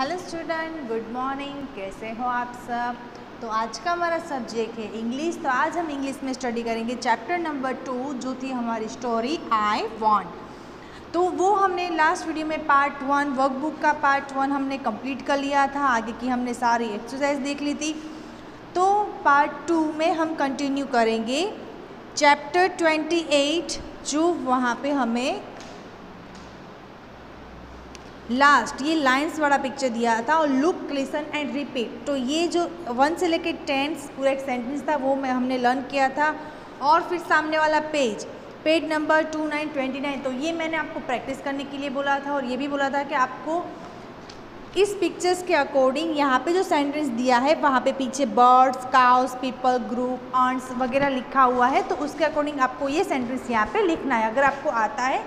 Hello student, good morning, कैसे हो आप सब? तो आज का हमारा सब्जेक्ट है इंग्लिश तो आज हम इंग्लिश में स्टडी करेंगे चैप्टर नंबर टू, जो थी हमारी स्टोरी आई वॉन्ट तो वो हमने लास्ट वीडियो में पार्ट वन वर्कबुक का पार्ट वन हमने कंप्लीट कर लिया था, आगे की हमने सारी एक्सरसाइज देख ली थी। तो पार्ट टू में हम कंटिन्यू करेंगे। चैप्टर ट्वेंटी एट जो वहाँ पे हमें लास्ट ये लाइंस वाला पिक्चर दिया था और लुक लिसन एंड रिपीट तो ये जो वन से लेके टेंथ पूरा एक सेंटेंस था, वो मैं हमने लर्न किया था। और फिर सामने वाला page page number two nine twenty nine तो ये मैंने आपको प्रैक्टिस करने के लिए बोला था और ये भी बोला था कि आपको इस पिक्चर्स के अकॉर्डिंग यहाँ पे जो सेंटेंस दिया है, वहाँ पे पीछे birds cows people group ants वगैरह लिखा हुआ है तो उसके अकॉर्डिंग आपको ये सेंटेंस यहाँ पे लिखना है। अगर आपको आता है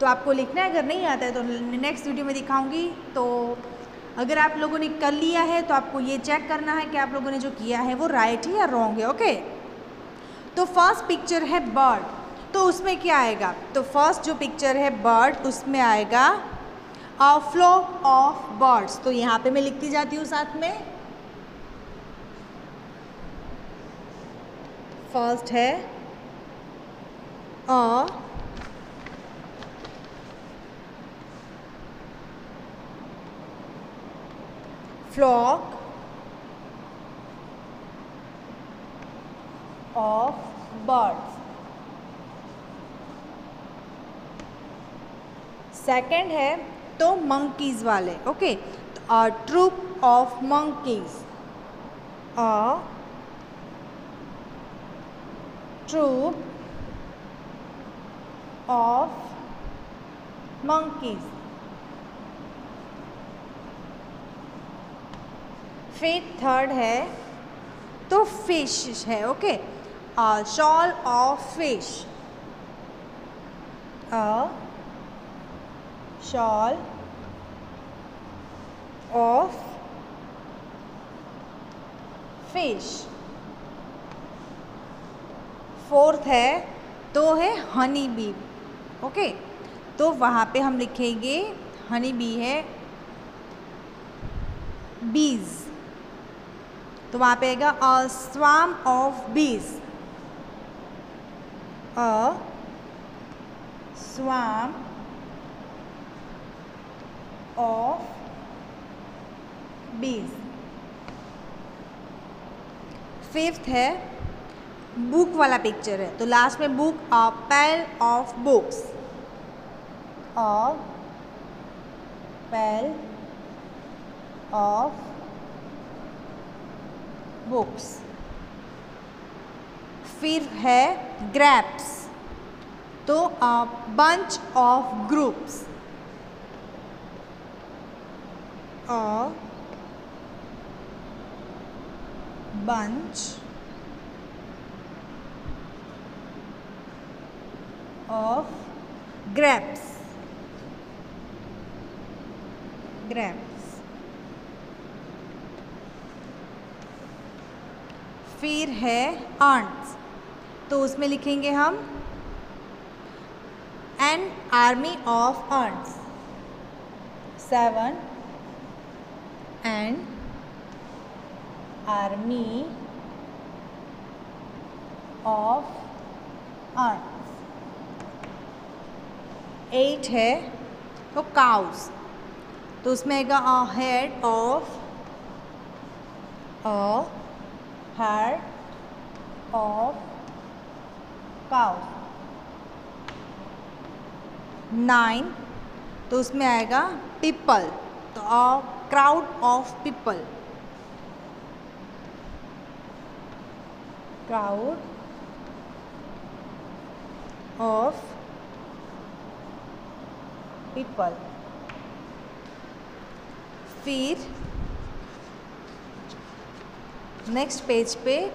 तो आपको लिखना है, अगर नहीं आता है तो नेक्स्ट वीडियो में दिखाऊँगी। तो अगर आप लोगों ने कर लिया है तो आपको ये चेक करना है कि आप लोगों ने जो किया है, वो राइट है या रॉन्ग है ओके तो फ़र्स्ट पिक्चर है बर्ड तो उसमें क्या आएगा? तो फ़र्स्ट जो पिक्चर है बर्ड उसमें आएगा अ फ्लो ऑफ़ बर्ड्स तो यहाँ पे मैं लिखती जाती हूँ साथ में। फ़र्स्ट है a flock of birds. Second है तो मंकीज वाले okay a troop of monkeys a troop of monkeys. फिर थर्ड है तो फ़िश है okay shoal of fish a shoal of fish fourth है तो है हनी बी ओके तो वहाँ पे हम लिखेंगे हनी बी है बीज तो वहाँ पे आएगा अ स्वाम ऑफ़ बीज अ स्वाम ऑफ़ बीज फिफ्थ है बुक वाला पिक्चर है। तो लास्ट में book a pile of books a pile of books फिर है ग्रैप्स तो bunch of groups a bunch. of grapes grapes फिर है आंट्स तो उसमें लिखेंगे हम an army of ants seven and army of ants eight है तो काउस तो उसमें आएगा head of a heart of cow. Nine तो उसमें आएगा पीपल तो crowd of people crowd of people फिर नेक्स्ट पेज पे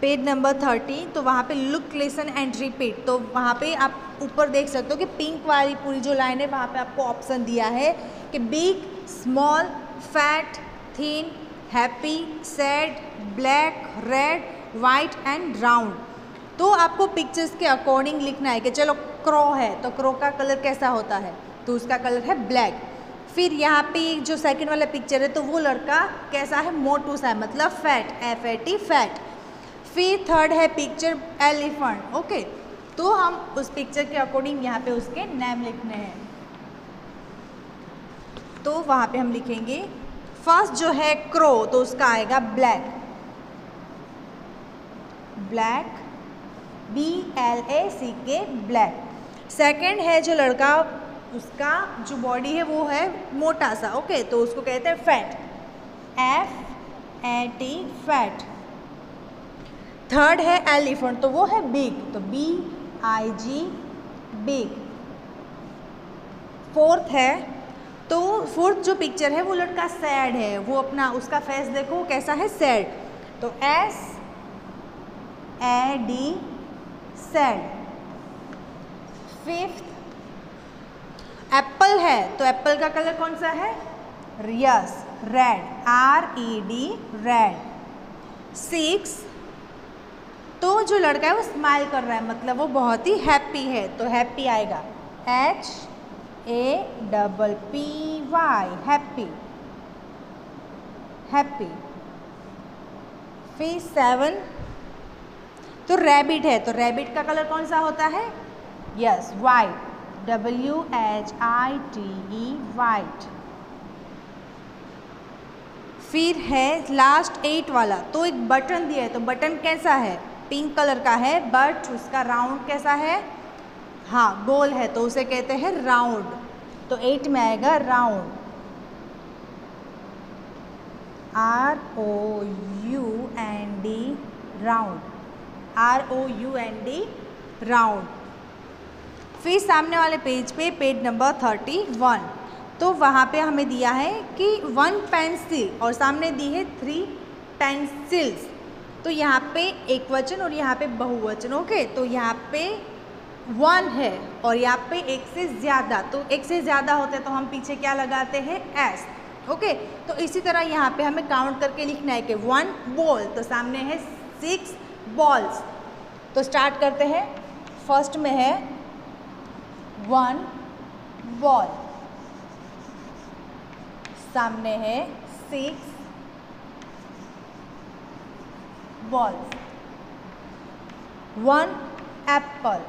पेज नंबर थर्टी तो वहाँ पे लुक लेसन एंड रिपीट तो वहाँ पे आप ऊपर देख सकते हो कि पिंक वाली पूरी जो लाइन है, वहाँ पे आपको ऑप्शन दिया है कि big small fat thin happy sad black red white and round तो आपको पिक्चर्स के अकॉर्डिंग लिखना है कि चलो क्रो है तो क्रो का कलर कैसा होता है? तो उसका कलर है ब्लैक फिर यहाँ पे जो सेकंड वाला पिक्चर है तो वो लड़का कैसा है? मोटू सा है मतलब fat F A T fat फिर थर्ड है पिक्चर एलिफेंट ओके तो हम उस पिक्चर के अकॉर्डिंग यहाँ पे उसके नेम लिखने हैं. तो वहाँ पे हम लिखेंगे फ़र्स्ट जो है क्रो तो उसका आएगा black black B L A C K black second है जो लड़का उसका जो बॉडी है, वो है मोटा सा ओके तो उसको कहते हैं fat F A T fat third है एलिफेंट तो वो है बिग तो B I G big fourth है तो फोर्थ जो पिक्चर है, वो लड़का सैड है. वो अपना, उसका फेस देखो कैसा है? सैड तो S A D sad fifth apple है तो एप्पल का कलर कौन सा है? Yes red R E D red. Six तो जो लड़का है वो स्माइल कर रहा है मतलब वो बहुत ही हैप्पी है तो हैप्पी आएगा। H A double P Y happy happy फिर सेवन तो रैबिट है तो रैबिट का कलर कौन सा होता है? Yes white W H I T E white फिर है लास्ट एट वाला तो एक बटन दिया है तो बटन कैसा है? पिंक कलर का है बट उसका राउंड कैसा है? हाँ गोल है तो उसे कहते हैं राउंड तो एट में आएगा round R O U N D round R O U N D round फिर सामने वाले पेज पे पेज नंबर थर्टी वन। तो वहाँ पे हमें दिया है कि वन पेंसिल और सामने दी है थ्री पेंसिल्स। तो यहाँ पे एक वचन और यहाँ पे बहुवचन, ओके? तो यहाँ पे वन है और यहाँ पे एक से ज़्यादा। तो एक से ज़्यादा होता है तो हम पीछे क्या लगाते हैं? S okay? तो इसी तरह यहाँ पे हमें काउंट करके लिखना है कि वन बॉल तो सामने है सिक्स बॉल्स तो स्टार्ट करते हैं। फ़र्स्ट में है वन बॉल सामने है सिक्स बॉल्स वन एप्पल।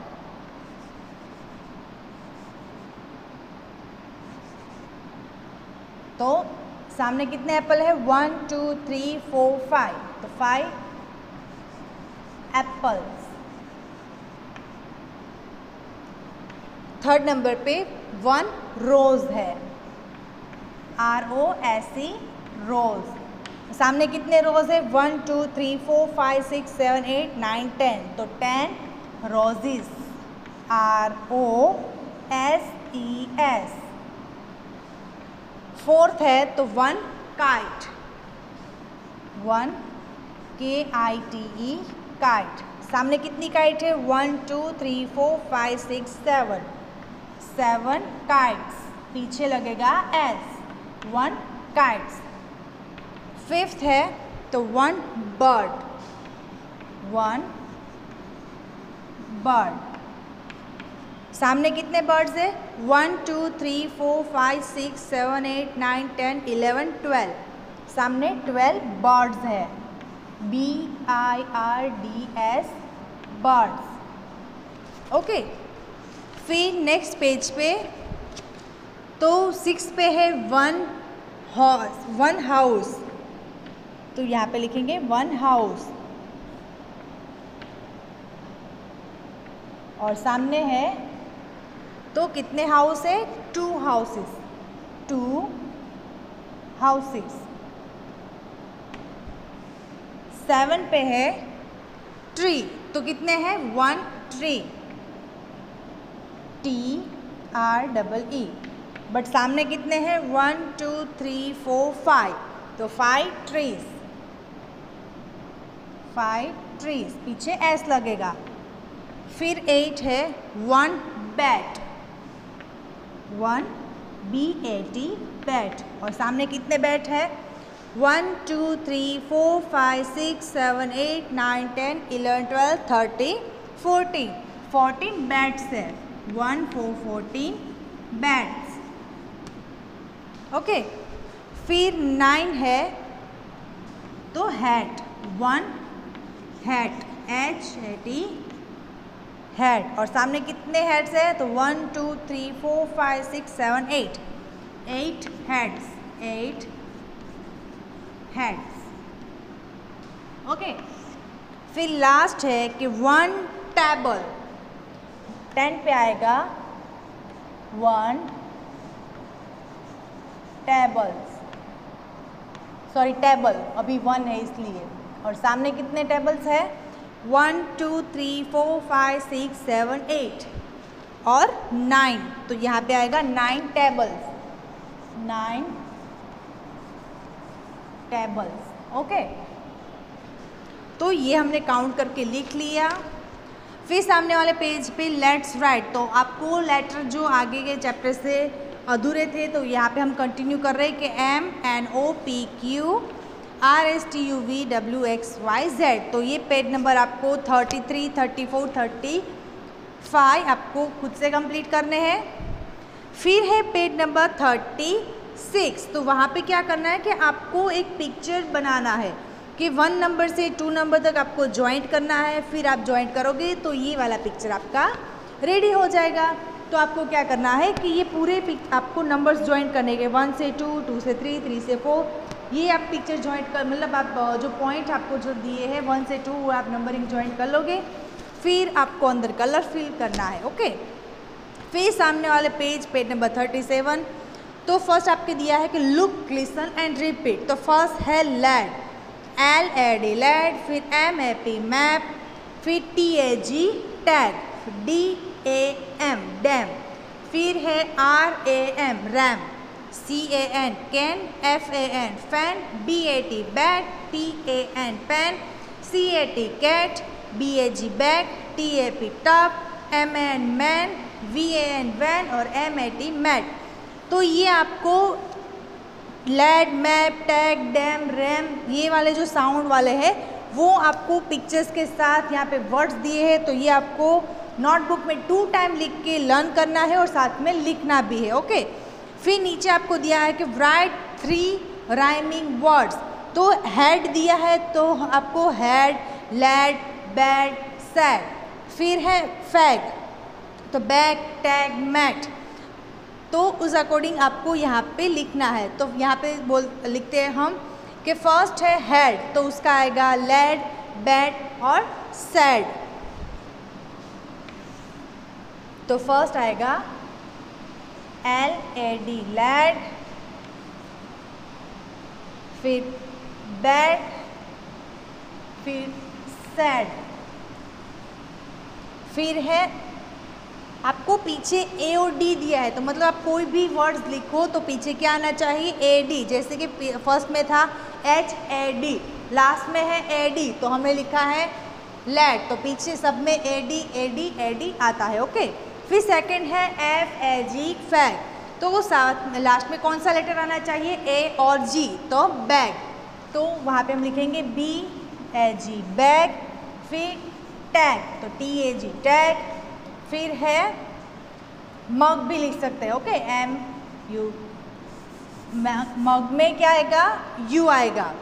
तो सामने कितने एप्पल है? One, two, three, four, five. तो फाइव एप्पल्स। थर्ड नंबर पे वन रोज़ है. आर ओ एस ई रोज़ सामने कितने रोज़ है? One two three four five six seven eight nine ten तो ten roses R O S E S fourth है तो one kite one के आई T E kite सामने कितनी काइट है? One two three four five six seven seven kites पीछे लगेगा S one kites fifth है तो वन बर्ड वन बर्ड सामने कितने बर्ड्स है? One two three four five six seven eight nine ten eleven twelve सामने twelve birds है. B I R D S birds okay फिर नेक्स्ट पेज पे तो सिक्स पे है वन हाउस वन हाउस तो यहाँ पे लिखेंगे वन हाउस और सामने है तो कितने हाउस है? Two houses two houses seven पे है ट्री तो कितने हैं? One tree T R double E but सामने कितने हैं? One two three four five तो फाइव ट्रीज फाइव ट्रीज पीछे एस लगेगा. फिर एट है. One bat one B A T bat और सामने कितने बैट है? One two three four five six seven eight nine ten eleven twelve thirty fourteen fourteen bats है. One four fourteen bats okay फिर nine है तो hat one hat H A T head और सामने कितने हेड्स है? तो one two three four five six seven eight eight heads eight heads okay फिर लास्ट है कि वन टेबल टेन पे आएगा। One, tables. Sorry, table. अभी वन है इसलिए। और सामने कितने टेबल्स है? One, two, three, four, five, six, seven, eight. और नाइन। तो यहाँ पे आएगा nine tables. Nine tables. Okay. तो ये हमने काउंट करके लिख लिया। फिर सामने वाले पेज पे लेट्स राइट तो आपको लेटर जो आगे के चैप्टर से अधूरे थे तो यहाँ पे हम कंटिन्यू कर रहे हैं कि M N O P Q R S T U V W X Y Z तो ये पेज नंबर आपको thirty three thirty four thirty five आपको खुद से कंप्लीट करने हैं. फिर है पेज नंबर थर्टी सिक्स तो वहाँ पे क्या करना है कि आपको एक पिक्चर बनाना है. कि वन नंबर से टू नंबर तक आपको ज्वाइंट करना है, फिर आप ज्वाइंट करोगे तो ये वाला पिक्चर आपका रेडी हो जाएगा। तो आपको क्या करना है कि ये पूरे आपको नंबर्स ज्वाइंट करने के वन से टू टू से थ्री थ्री से फोर ये आप पिक्चर ज्वाइंट कर मतलब आप जो पॉइंट आपको जो दिए हैं वन से टू वो आप नंबरिंग ज्वाइंट कर लोगे, फिर आपको अंदर कलर फिल करना है ओके फिर सामने वाले page page number thirty seven तो फ़र्स्ट आपके दिया है कि लुक लिसन एंड रिपीट तो फ़र्स्ट है lad L A D lad फिर एम ए पी मैप फिर T A G tag D A M dam फिर है R A M ram C A N can F A N fan B A T bat T A N pan C A T cat B A G bag T A P tap M A N man V A N van M A T mat तो ये आपको lad map tag dam ram ये वाले जो sound वाले हैं, वो आपको पिक्चर्स के साथ यहाँ पे वर्ड्स दिए हैं तो ये आपको नोटबुक में टू टाइम लिख के लर्न करना है और साथ में लिखना भी है ओके फिर नीचे आपको दिया है कि राइट थ्री राइमिंग वर्ड्स तो हेड दिया है तो आपको हैड लैड बैड सैड फिर है फैग तो बैग टैग मैट तो उस अकॉर्डिंग आपको यहाँ पे लिखना है। तो यहाँ पे बोल, लिखते हैं हम कि फ़र्स्ट है हेड तो उसका आएगा लेड बैड और सैड तो फ़र्स्ट आएगा एल ए डी लैड फिर बैड फिर सैड फिर है आपको पीछे ए और डी दिया है तो मतलब आप कोई भी वर्ड्स लिखो तो पीछे क्या आना चाहिए? ए डी जैसे कि फ़र्स्ट में था एच ए डी लास्ट में है ए डी तो हमने लिखा है लेट तो पीछे सब में A D A D A D आता है ओके फिर सेकंड है एफ़ ए जी फैग तो वो साथ लास्ट में कौन सा लेटर आना चाहिए? ए और जी तो बैग तो वहाँ पे हम लिखेंगे बी ए जी बैग फिर टैग तो टी ए जी टैग फिर है, मग भी लिख सकते हैं ओके एम यू मग में क्या आएगा? यू आएगा।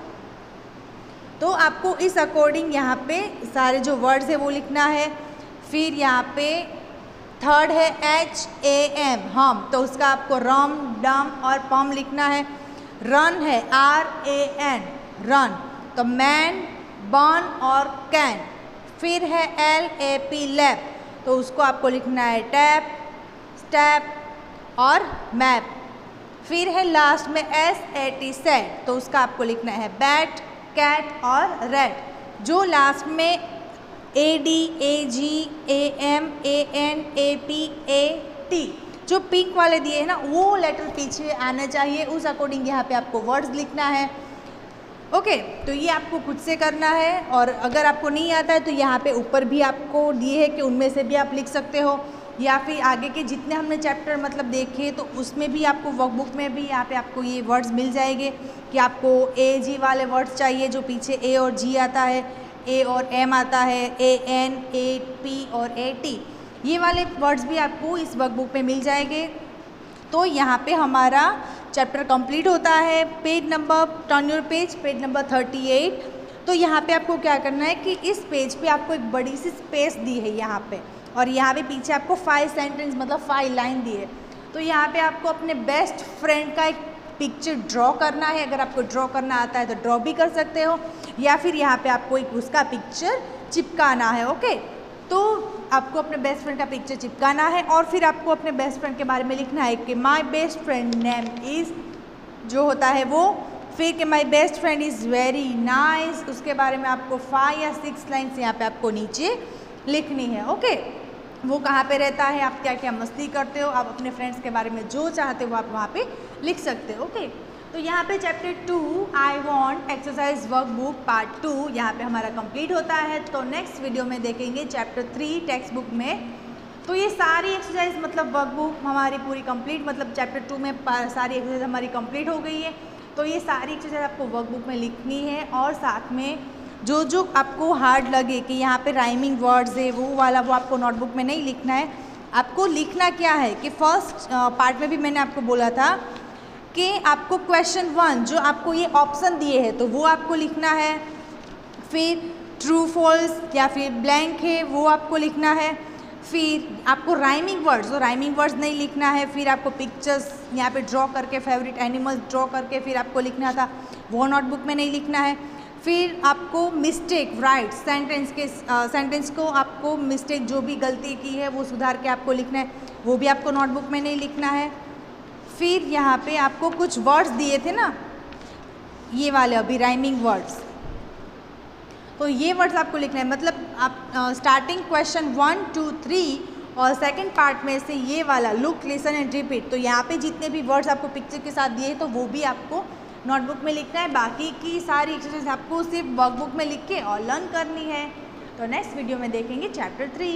तो आपको इस अकॉर्डिंग यहाँ पे सारे जो वर्ड्स है वो लिखना है। फिर यहाँ पे थर्ड है एच ए एम हम। तो उसका आपको रम, डम और पम लिखना है। रन है आर ए एन रन। तो मैन बर्न और कैन फिर है एल ए पी लैप तो उसको आपको लिखना है टैप, स्टैप और मैप। फिर है लास्ट में एस ए टी सेट तो उसका आपको लिखना है बैट कैट और रेड जो लास्ट में A D A G A M A N A P A T जो पिंक वाले दिए हैं ना, वो लेटर पीछे आना चाहिए। उस अकॉर्डिंग यहाँ पे आपको वर्ड्स लिखना है। ओके तो ये आपको खुद से करना है और अगर आपको नहीं आता है तो यहाँ पे ऊपर भी आपको दिए है कि उनमें से भी आप लिख सकते हो। या फिर आगे के जितने हमने चैप्टर मतलब देखे तो उसमें भी आपको वर्कबुक में भी यहाँ पे आपको ये वर्ड्स मिल जाएँगे कि आपको ए जी वाले वर्ड्स चाहिए जो पीछे ए और जी आता है ए और एम आता है ए एन ए पी और ए टी ये वाले वर्ड्स भी आपको इस वर्कबुक में मिल जाएँगे। तो यहाँ पे हमारा चैप्टर कंप्लीट होता है, page number turn your page page number thirty eight तो यहाँ पे आपको क्या करना है कि इस पेज पे आपको एक बड़ी सी स्पेस दी है यहाँ पे। और यहाँ पे पीछे आपको फाइव सेंटेंस मतलब फाइव लाइन दी है। तो यहाँ पे आपको अपने बेस्ट फ्रेंड का एक पिक्चर ड्रॉ करना है। अगर आपको ड्रॉ करना आता है तो ड्रॉ भी कर सकते हो। या फिर यहाँ पे आपको एक उसका पिक्चर चिपकाना है ओके तो आपको अपने बेस्ट फ्रेंड का पिक्चर चिपकाना है और फिर आपको अपने बेस्ट फ्रेंड के बारे में लिखना है कि my best friend name is जो होता है वो, फिर कि my best friend is very nice उसके बारे में आपको फाइव या सिक्स लाइन्स यहाँ पे आपको नीचे लिखनी है ओके वो कहाँ पे रहता है, आप क्या क्या मस्ती करते हो, आप अपने फ्रेंड्स के बारे में जो चाहते हो, आप वहाँ पे लिख सकते हो ओके तो यहाँ पे chapter two I want exercise work book part two यहाँ पे हमारा कंप्लीट होता है। तो नेक्स्ट वीडियो में देखेंगे चैप्टर थ्री टेक्स्ट बुक में। तो ये सारी एक्सरसाइज मतलब वर्क बुक हमारी पूरी कंप्लीट मतलब चैप्टर टू में सारी एक्सरसाइज हमारी कंप्लीट हो गई है। तो ये सारी एक्सरसाइज आपको वर्क बुक में लिखनी है और साथ में जो जो आपको हार्ड लगे कि यहाँ पे राइमिंग वर्ड्स है, वो वाला वो आपको नोटबुक में नहीं लिखना है। आपको लिखना क्या है कि फ़र्स्ट पार्ट में भी मैंने आपको बोला था कि आपको क्वेश्चन वन जो आपको ये ऑप्शन दिए हैं तो वो आपको लिखना है। फिर ट्रू फॉल्स या फिर ब्लैंक है, वो आपको लिखना है। फिर आपको राइमिंग वर्ड्स तो राइमिंग वर्ड्स नहीं लिखना है। फिर आपको पिक्चर्स यहाँ पे ड्रॉ करके फेवरेट एनिमल्स ड्रॉ करके, फिर आपको लिखना था। वो नोटबुक में नहीं लिखना है। फिर आपको मिस्टेक राइट सेंटेंस के सेंटेंस को आपको मिस्टेक जो भी गलती की है, वो सुधार के आपको लिखना है। वो भी आपको नोटबुक में नहीं लिखना है। फिर यहाँ पे आपको कुछ वर्ड्स दिए थे ना। ये वाले अभी राइमिंग वर्ड्स तो ये वर्ड्स आपको लिखना है। मतलब आप starting question one two three और सेकंड पार्ट में से ये वाला लुक लिसन एंड रिपीट तो यहाँ पे जितने भी वर्ड्स आपको पिक्चर के साथ दिए हैं तो वो भी आपको नोटबुक में लिखना है। बाकी की सारी एक्सरसाइज आपको सिर्फ़ वर्कबुक में लिख के और लर्न करनी है। तो नेक्स्ट वीडियो में देखेंगे चैप्टर थ्री